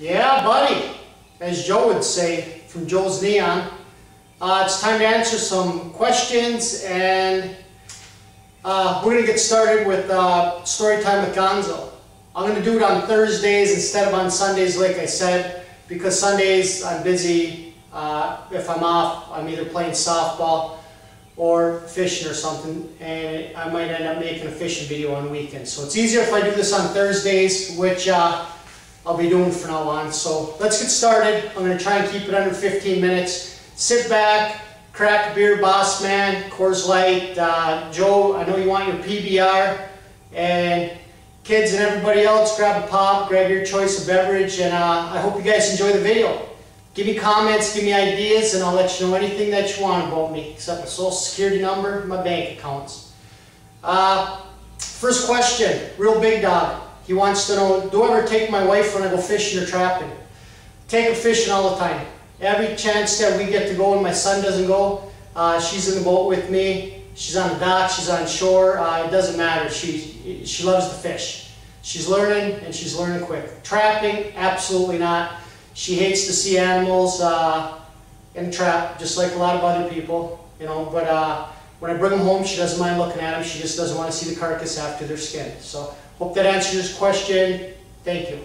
Yeah, buddy, as Joe would say from Joe's Neon. Uh, it's time to answer some questions and uh, we're going to get started with uh, story time with Gonzo. I'm going to do it on Thursdays instead of on Sundays like I said because Sundays I'm busy. Uh, if I'm off, I'm either playing softball or fishing or something and I might end up making a fishing video on weekends. So it's easier if I do this on Thursdays, which uh, I'll be doing from now on. So let's get started. I'm going to try and keep it under 15 minutes. Sit back, crack a beer, Boss Man, Coors Light. Uh, Joe, I know you want your PBR. And kids and everybody else, grab a pop, grab your choice of beverage. And uh, I hope you guys enjoy the video. Give me comments, give me ideas, and I'll let you know anything that you want about me, except my social security number my bank accounts. Uh, first question, real big dog. He wants to know, do I ever take my wife when I go fishing or trapping? Take her fishing all the time. Every chance that we get to go and my son doesn't go, uh, she's in the boat with me. She's on the dock, she's on shore. Uh, it doesn't matter. She, she loves to fish. She's learning and she's learning quick. Trapping, absolutely not. She hates to see animals uh, in trap, just like a lot of other people, you know. But uh, when I bring them home, she doesn't mind looking at them. She just doesn't want to see the carcass after their skin. So Hope that answers your question. Thank you.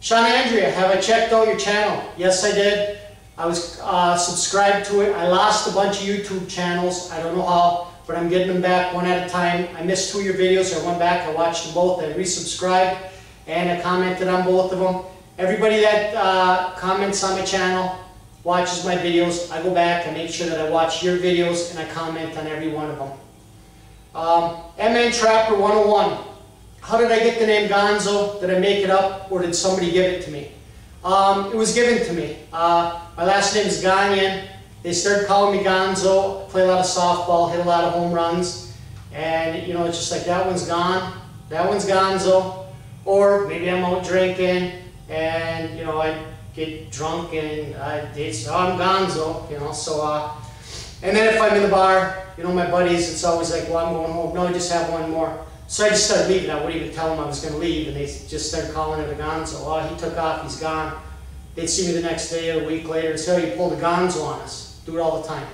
Sean Andrea, have I checked out your channel? Yes, I did. I was uh, subscribed to it. I lost a bunch of YouTube channels. I don't know how, but I'm getting them back one at a time. I missed two of your videos. I went back, I watched them both. I resubscribed, and I commented on both of them. Everybody that uh, comments on my channel, watches my videos, I go back, I make sure that I watch your videos, and I comment on every one of them. Um, MN Trapper 101. How did I get the name Gonzo? Did I make it up or did somebody give it to me? Um, it was given to me. Uh, my last name is Gagnon. They started calling me Gonzo. Play a lot of softball, hit a lot of home runs. And, you know, it's just like that one's gone, that one's Gonzo. Or maybe I'm out drinking and, you know, I get drunk and I, it's, oh, I'm Gonzo, you know. So, uh, and then if I'm in the bar, you know, my buddies, it's always like, well, I'm going home. No, I just have one more. So I just started leaving. I wouldn't even tell them I was going to leave, and they just started calling it a gonzo. Oh, he took off, he's gone. They'd see me the next day or a week later oh, you pulled a gonzo on us. Do it all the time.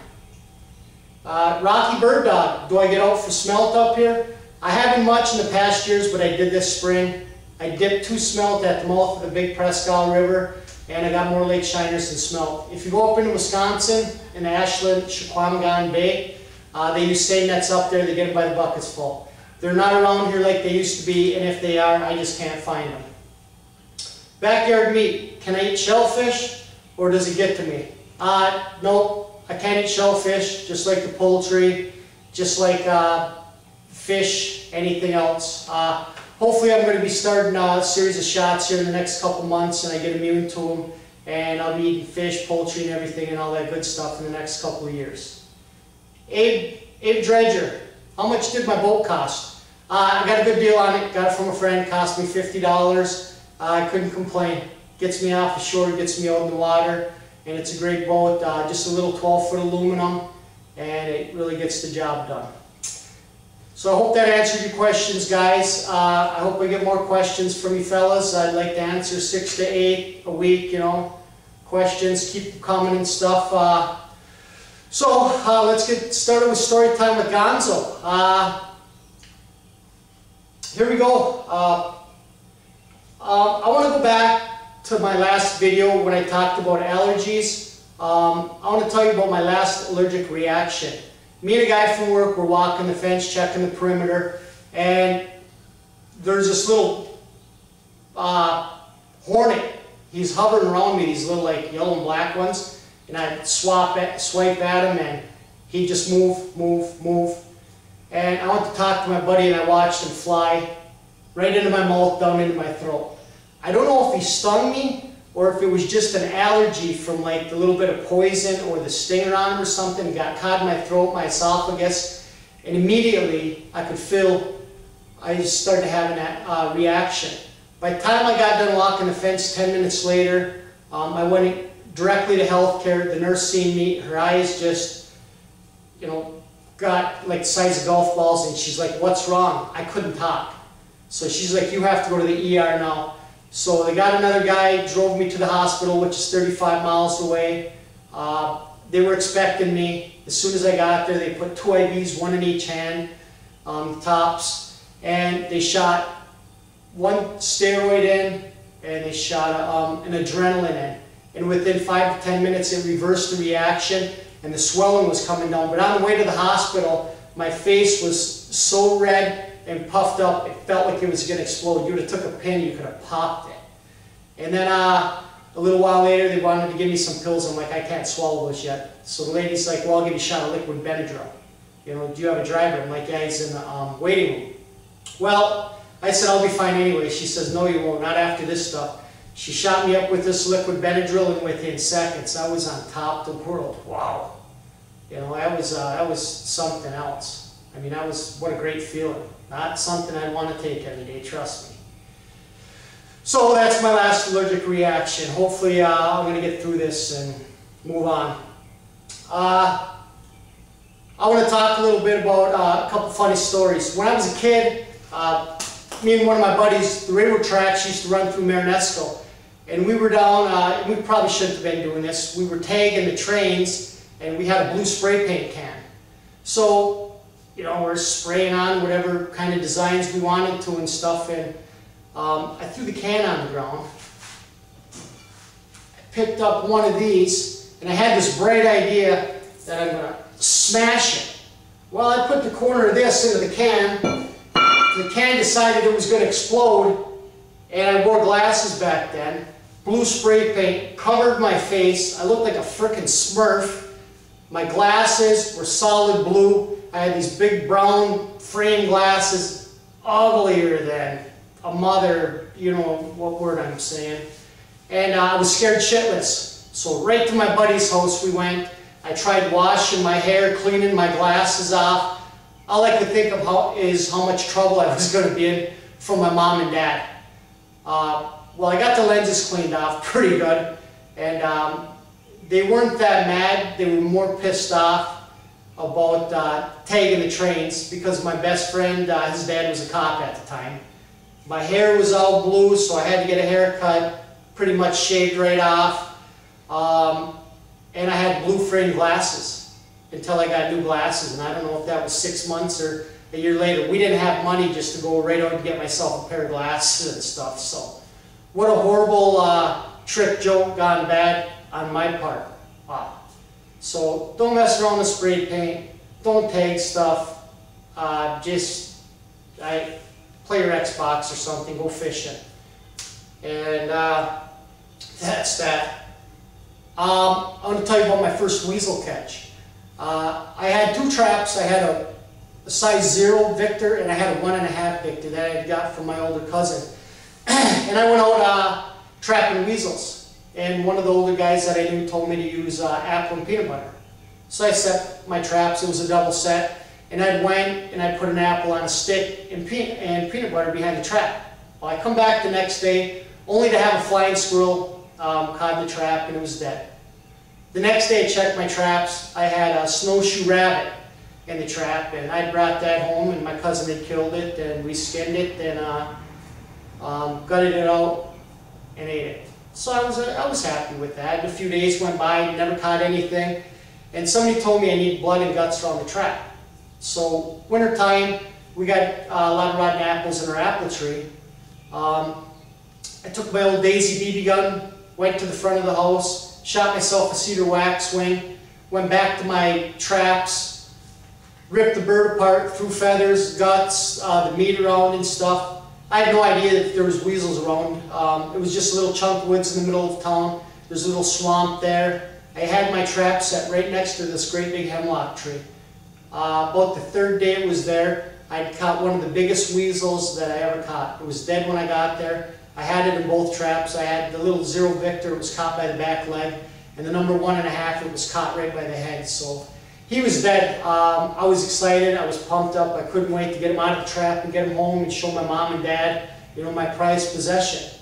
Uh, Rocky Bird Dog. Do I get out for smelt up here? I haven't much in the past years, but I did this spring. I dipped two smelt at the mouth of the Big Presque Isle River, and I got more lake shiners than smelt. If you go up into Wisconsin, in Ashland, Chequamegon Bay, uh, they use seine nets up there. They get them by the buckets full. They're not around here like they used to be, and if they are, I just can't find them. Backyard meat. Can I eat shellfish, or does it get to me? Uh, no, I can't eat shellfish, just like the poultry, just like uh, fish, anything else. Uh, hopefully I'm going to be starting a series of shots here in the next couple months, and I get immune to them, and I'll be eating fish, poultry, and everything, and all that good stuff in the next couple of years. Abe, Abe Dredger. How much did my boat cost? Uh, I got a good deal on it, got it from a friend, cost me $50. Uh, I couldn't complain. Gets me off the shore, gets me out in the water, and it's a great boat, uh, just a little 12 foot aluminum, and it really gets the job done. So I hope that answered your questions, guys. Uh, I hope we get more questions from you fellas. I'd like to answer six to eight a week, you know, questions. Keep coming and stuff. Uh, so uh, let's get started with story time with Gonzo. Here we go. Uh, uh, I want to go back to my last video when I talked about allergies. Um, I want to tell you about my last allergic reaction. Me and a guy from work were walking the fence, checking the perimeter, and there's this little uh, hornet. He's hovering around me, these little like yellow and black ones, and I swap at, swipe at him, and he just move, move, move, and I went to talk to my buddy and I watched him fly right into my mouth, down into my throat. I don't know if he stung me or if it was just an allergy from like the little bit of poison or the stinger on him or something. It got caught in my throat, my esophagus, and immediately I could feel, I started having that uh, reaction. By the time I got done walking the fence 10 minutes later, um, I went directly to healthcare. The nurse seen me, her eyes just, you know, got like the size of golf balls and she's like, what's wrong? I couldn't talk. So she's like, you have to go to the ER now. So they got another guy, drove me to the hospital, which is 35 miles away. Uh, they were expecting me. As soon as I got there, they put two IVs, one in each hand, um, tops, and they shot one steroid in, and they shot um, an adrenaline in. And within five to 10 minutes, it reversed the reaction, and the swelling was coming down. But on the way to the hospital, my face was so red and puffed up, it felt like it was going to explode. You would have took a pin, you could have popped it. And then uh, a little while later, they wanted to give me some pills. I'm like, I can't swallow those yet. So the lady's like, well, I'll give you a shot of liquid Benadryl. You know, do you have a driver? I'm like, yeah, he's in the um, waiting room. Well, I said, I'll be fine anyway. She says, no, you won't, not after this stuff. She shot me up with this liquid Benadryl and within seconds, I was on top of the world. Wow. You know, that was, uh, that was something else. I mean, that was, what a great feeling. Not something I'd want to take every day, trust me. So that's my last allergic reaction. Hopefully uh, I'm going to get through this and move on. Uh, I want to talk a little bit about uh, a couple funny stories. When I was a kid, uh, me and one of my buddies, the railroad tracks used to run through Marenisco. And we were down, uh, we probably shouldn't have been doing this, we were tagging the trains and we had a blue spray paint can. So, you know, we're spraying on whatever kind of designs we wanted to and stuff and um, I threw the can on the ground. I picked up one of these and I had this bright idea that I'm going to smash it. Well, I put the corner of this into the can the can decided it was going to explode, and I wore glasses back then. Blue spray paint covered my face. I looked like a frickin' smurf. My glasses were solid blue. I had these big brown frame glasses, uglier than a mother, you know what word I'm saying. And uh, I was scared shitless. So right to my buddy's house we went. I tried washing my hair, cleaning my glasses off all I could think of how, is how much trouble I was going to be in from my mom and dad. Uh, well, I got the lenses cleaned off pretty good, and um, they weren't that mad. They were more pissed off about uh, tagging the trains because my best friend, uh, his dad was a cop at the time. My hair was all blue, so I had to get a haircut, pretty much shaved right off. Um, and I had blue frame glasses until I got new glasses, and I don't know if that was six months or a year later. We didn't have money just to go right out and get myself a pair of glasses and stuff, so what a horrible uh, trick joke gone bad on my part. Wow. So don't mess around with spray paint, don't tag stuff, uh, just I, play your Xbox or something, go fishing. And uh, that's that. Um, I want to tell you about my first weasel catch. Uh, I had two traps. I had a, a, size zero Victor and I had a one and a half Victor that I got from my older cousin. and I went out uh, trapping weasels. And one of the older guys that I knew told me to use uh, apple and peanut butter. So I set my traps. It was a double set. And I went and I put an apple on a stick and, pe and peanut butter behind the trap. Well, I come back the next day only to have a flying squirrel um, caught in the trap and it was dead. The next day I checked my traps. I had a snowshoe rabbit in the trap and I brought that home and my cousin had killed it and we skinned it and uh, um, gutted it out and ate it. So I was, I was happy with that. A few days went by, never caught anything. And somebody told me I need blood and guts around the trap. So wintertime, we got uh, a lot of rotten apples in our apple tree. Um, I took my old Daisy BB gun, went to the front of the house, shot myself a cedar waxwing, went back to my traps, ripped the bird apart, threw feathers, guts, uh, the meat around and stuff. I had no idea that there was weasels around. Um, it was just a little chunk of woods in the middle of town. There's a little swamp there. I had my trap set right next to this great big hemlock tree. Uh, about the third day it was there, I'd caught one of the biggest weasels that I ever caught. It was dead when I got there. I had it in both traps. I had the little zero Victor, it was caught by the back leg, and the number one and a half, it was caught right by the head. So he was dead. Um, I was excited, I was pumped up. I couldn't wait to get him out of the trap and get him home and show my mom and dad, you know, my prized possession.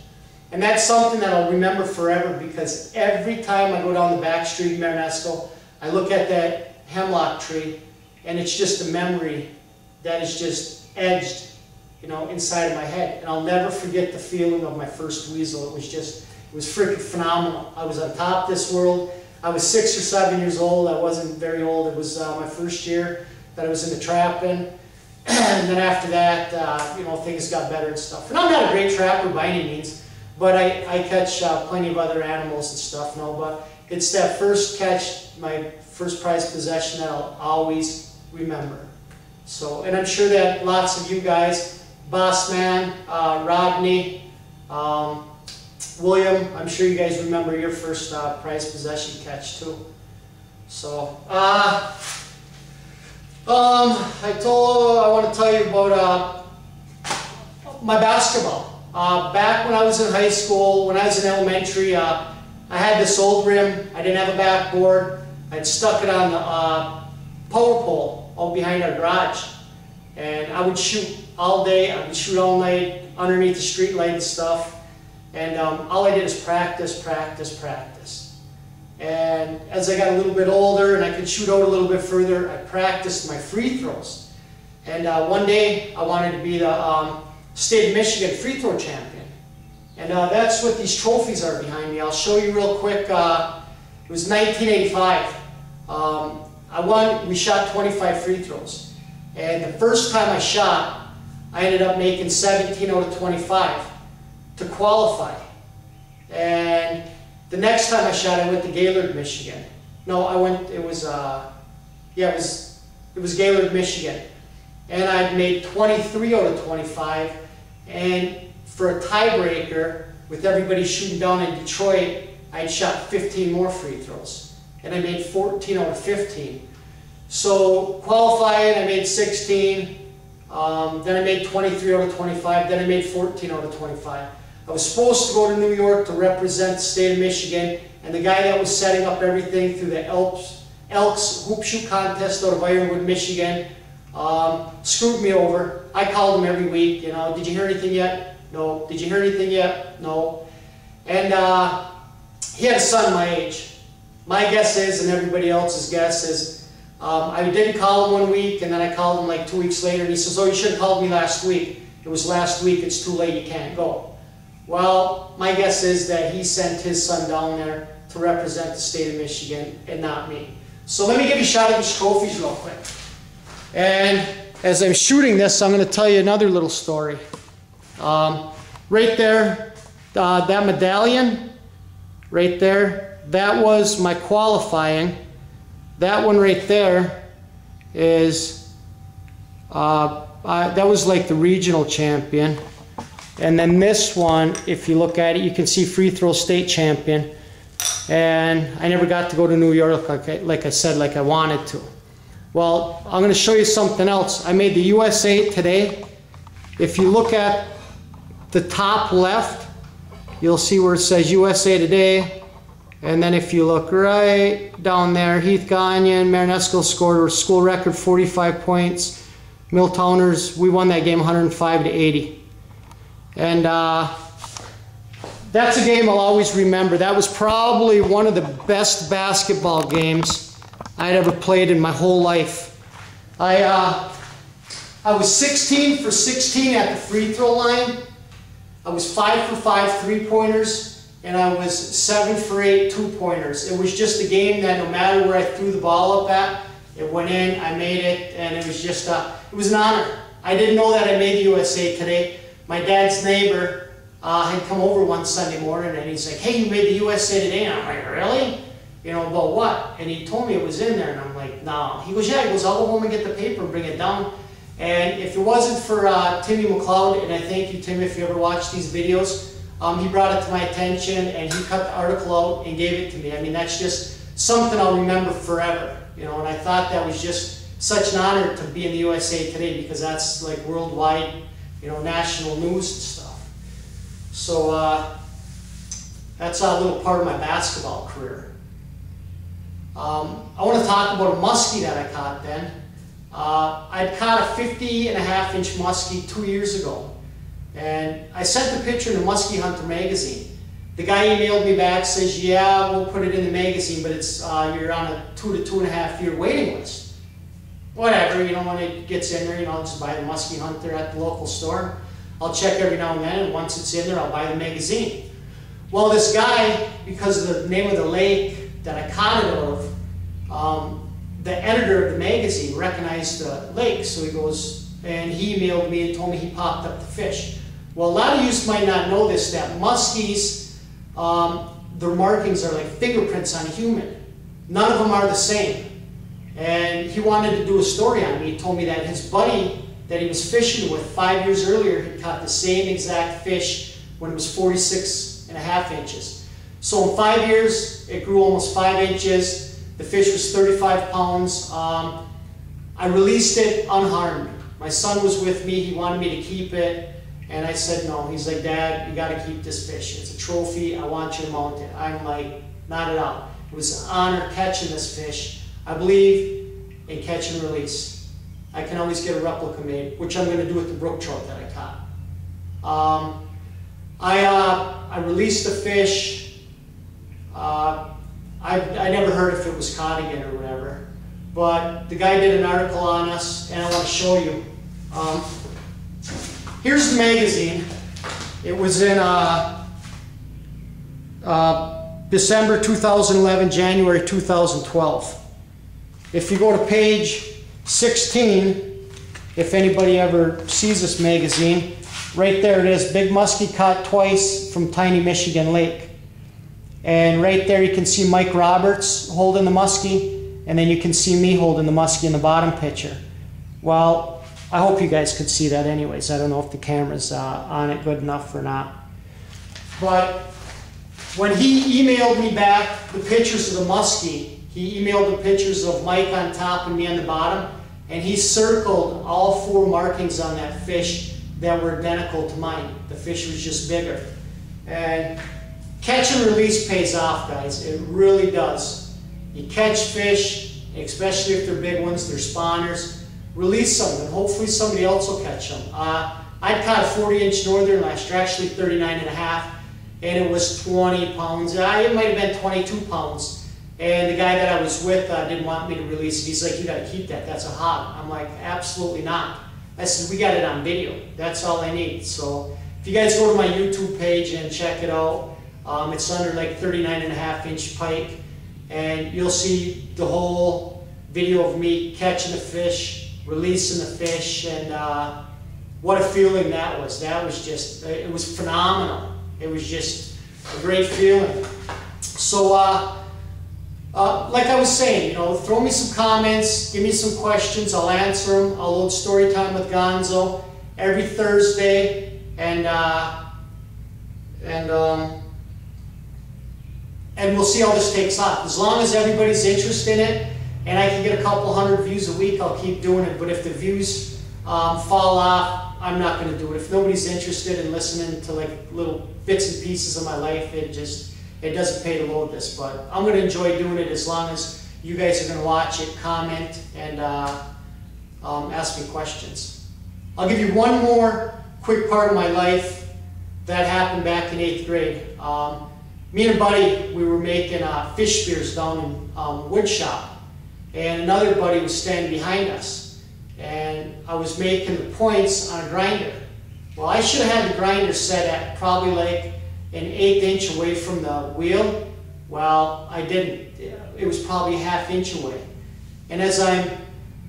And that's something that I'll remember forever because every time I go down the back street in Marenisco, I look at that hemlock tree and it's just a memory that is just edged you know, inside of my head. And I'll never forget the feeling of my first weasel. It was just, it was freaking phenomenal. I was on top of this world. I was six or seven years old. I wasn't very old. It was uh, my first year that I was into trapping. and then after that, uh, you know, things got better and stuff. And I'm not a great trapper by any means, but I, I catch uh, plenty of other animals and stuff, no, but it's that first catch, my first prize possession that I'll always remember. So, and I'm sure that lots of you guys, Bossman, uh, Rodney, um, William, I'm sure you guys remember your first uh, prize possession catch too. So, uh, um, I told, I want to tell you about uh, my basketball. Uh, back when I was in high school, when I was in elementary, uh, I had this old rim. I didn't have a backboard. I'd stuck it on the uh, power pole out behind our garage. And I would shoot all day. I would shoot all night underneath the street light and stuff. And um, all I did is practice, practice, practice. And as I got a little bit older and I could shoot out a little bit further, I practiced my free throws. And uh, one day I wanted to be the um, state of Michigan free throw champion. And uh, that's what these trophies are behind me. I'll show you real quick. Uh, it was 1985. Um, I won, we shot 25 free throws. And the first time I shot, I ended up making 17 out of 25 to qualify. And the next time I shot, I went to Gaylord, Michigan. No, I went, it was, uh, yeah, it was, it was Gaylord, Michigan. And I made 23 out of 25. And for a tiebreaker, with everybody shooting down in Detroit, I'd shot 15 more free throws. And I made 14 out of 15. So qualifying, I made 16. Um, then I made 23 out of 25. Then I made 14 out of 25. I was supposed to go to New York to represent the state of Michigan, and the guy that was setting up everything through the Elks, Elks Hoop Shoot Contest out of Ironwood, Michigan, um, screwed me over. I called him every week, you know, did you hear anything yet? No. Did you hear anything yet? No. And uh, he had a son my age. My guess is, and everybody else's guess is, um, I didn't call him one week, and then I called him like two weeks later, and he says, oh, you should have called me last week. It was last week, it's too late, you can't go. Well, my guess is that he sent his son down there to represent the state of Michigan and not me. So let me give you a shot of these trophies real quick. And as I'm shooting this, I'm going to tell you another little story. Um, right there, uh, that medallion, right there, that was my qualifying. That one right there is, uh, that was like the regional champion. And then this one, if you look at it, you can see free throw state champion. And I never got to go to New York like I, like I said, like I wanted to. Well, I'm going to show you something else. I made the USA Today. If you look at the top left, you'll see where it says USA Today. And then if you look right down there, Heith Gagnon, Marenisco scored a school record 45 points. Milltowners, we won that game 105 to 80. And uh, that's a game I'll always remember. That was probably one of the best basketball games I'd ever played in my whole life. I, uh, I was 16 for 16 at the free throw line. I was 5 for 5 three-pointers, and I was 7 for 8 two-pointers. It was just a game that no matter where I threw the ball up at, it went in, I made it, and it was just, uh, it was an honor. I didn't know that I made the USA today my dad's neighbor uh, had come over one Sunday morning and he's like, hey, you made the USA Today. And I'm like, really? You know, about what? And he told me it was in there. And I'm like, no. He goes, yeah. He goes, I'll go home and get the paper and bring it down. And if it wasn't for uh, Timmy McLeod, and I thank you, Tim, if you ever watch these videos, um, he brought it to my attention and he cut the article out and gave it to me. I mean, that's just something I'll remember forever. You know, and I thought that was just such an honor to be in the USA Today because that's like worldwide you know, national news and stuff. So uh, that's a little part of my basketball career. Um, I want to talk about a muskie that I caught then. Uh, I'd caught a 50 and a half inch muskie two years ago. And I sent the picture the Musky Hunter magazine. The guy emailed me back, says, yeah, we'll put it in the magazine, but it's uh, you're on a two to two and a half year waiting list. Whatever, you know, when it gets in there, you know, I'll just buy the Musky Hunter at the local store. I'll check every now and then, and once it's in there, I'll buy the magazine. Well, this guy, because of the name of the lake that I caught it of, um, the editor of the magazine recognized the lake, so he goes, and he emailed me and told me he popped up the fish. Well, a lot of you might not know this, that muskies, um, their markings are like fingerprints on a human. None of them are the same. And he wanted to do a story on me. He told me that his buddy that he was fishing with five years earlier had caught the same exact fish when it was 46 and a half inches. So in five years, it grew almost five inches. The fish was 35 pounds. Um, I released it unharmed. My son was with me. He wanted me to keep it. And I said no. He's like, Dad, you got to keep this fish. It's a trophy. I want you to mount it. I'm like, not at all. It was an honor catching this fish. I believe in catch and release. I can always get a replica made, which I'm going to do with the brook trout that I caught. Um, I, uh, I released the fish. Uh, I, I never heard if it was caught again or whatever. But the guy did an article on us, and I want to show you. Um, here's the magazine. It was in uh, uh, December 2011, January 2012. If you go to page 16, if anybody ever sees this magazine, right there it is, Big Muskie caught twice from Tiny Michigan Lake. And right there you can see Mike Roberts holding the muskie, and then you can see me holding the muskie in the bottom picture. Well, I hope you guys could see that anyways. I don't know if the camera's uh, on it good enough or not. But when he emailed me back the pictures of the muskie, he emailed the pictures of Mike on top and me on the bottom, and he circled all four markings on that fish that were identical to mine. The fish was just bigger. And catch and release pays off, guys. It really does. You catch fish, especially if they're big ones, they're spawners, release them, and hopefully somebody else will catch them. Uh, I caught a 40 inch northern last year, actually 39 and a half, and it was 20 pounds. Uh, it might have been 22 pounds. And the guy that I was with uh, didn't want me to release it. He's like, you got to keep that. That's a hog. I'm like, absolutely not. I said, we got it on video. That's all I need. So if you guys go to my YouTube page and check it out, um, it's under like 39 and a half inch pike. And you'll see the whole video of me catching the fish, releasing the fish, and uh, what a feeling that was. That was just, it was phenomenal. It was just a great feeling. So, uh, uh, like I was saying, you know, throw me some comments, give me some questions, I'll answer them. I'll load story time with Gonzo every Thursday, and uh, and um, and we'll see how this takes off. As long as everybody's interested in it, and I can get a couple hundred views a week, I'll keep doing it. But if the views um, fall off, I'm not going to do it. If nobody's interested in listening to like little bits and pieces of my life, it just it doesn't pay to load this, but I'm going to enjoy doing it as long as you guys are going to watch it, comment, and uh, um, ask me questions. I'll give you one more quick part of my life that happened back in eighth grade. Um, me and a buddy, we were making uh, fish spears down in um, wood shop, and another buddy was standing behind us, and I was making the points on a grinder. Well, I should have had the grinder set at probably like an eighth inch away from the wheel. Well, I didn't. It was probably a half inch away. And as I'm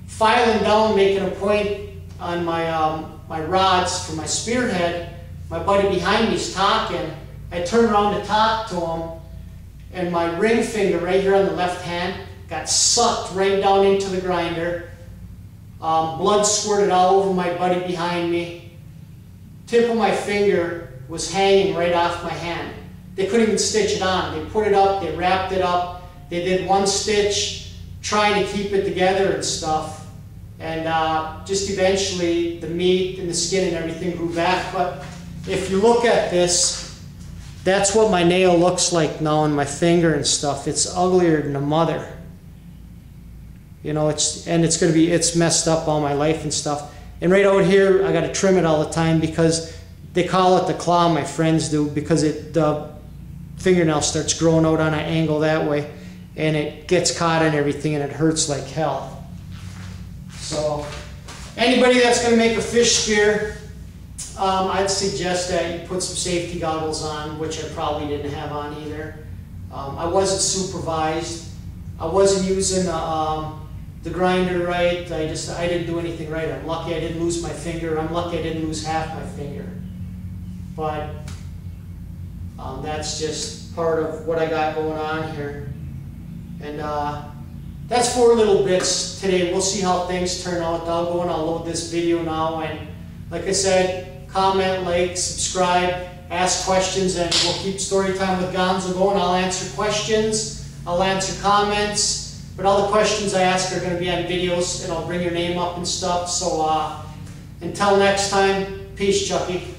filing down, making a point on my, um, my rods for my spearhead, my buddy behind me is talking. I turn around to talk to him, and my ring finger right here on the left hand got sucked right down into the grinder. Um, blood squirted all over my buddy behind me. Tip of my finger was hanging right off my hand. They couldn't even stitch it on. They put it up, they wrapped it up, they did one stitch trying to keep it together and stuff. And uh, just eventually the meat and the skin and everything grew back. But if you look at this, that's what my nail looks like now on my finger and stuff. It's uglier than a mother. You know, it's and it's gonna be it's messed up all my life and stuff. And right out here, I gotta trim it all the time because they call it the claw, my friends do, because it the fingernail starts growing out on an angle that way, and it gets caught in everything, and it hurts like hell. So, anybody that's gonna make a fish spear, um, I'd suggest that you put some safety goggles on, which I probably didn't have on either. Um, I wasn't supervised. I wasn't using the, um, the grinder right. I just, I didn't do anything right. I'm lucky I didn't lose my finger. I'm lucky I didn't lose half my finger. But, um, that's just part of what I got going on here. And, uh, that's four little bits today. We'll see how things turn out. I'll go and I'll load this video now and like I said, comment, like, subscribe, ask questions, and we'll keep story time with Gonzo going. I'll answer questions, I'll answer comments, but all the questions I ask are going to be on videos, and I'll bring your name up and stuff. So uh, until next time, peace, Chucky.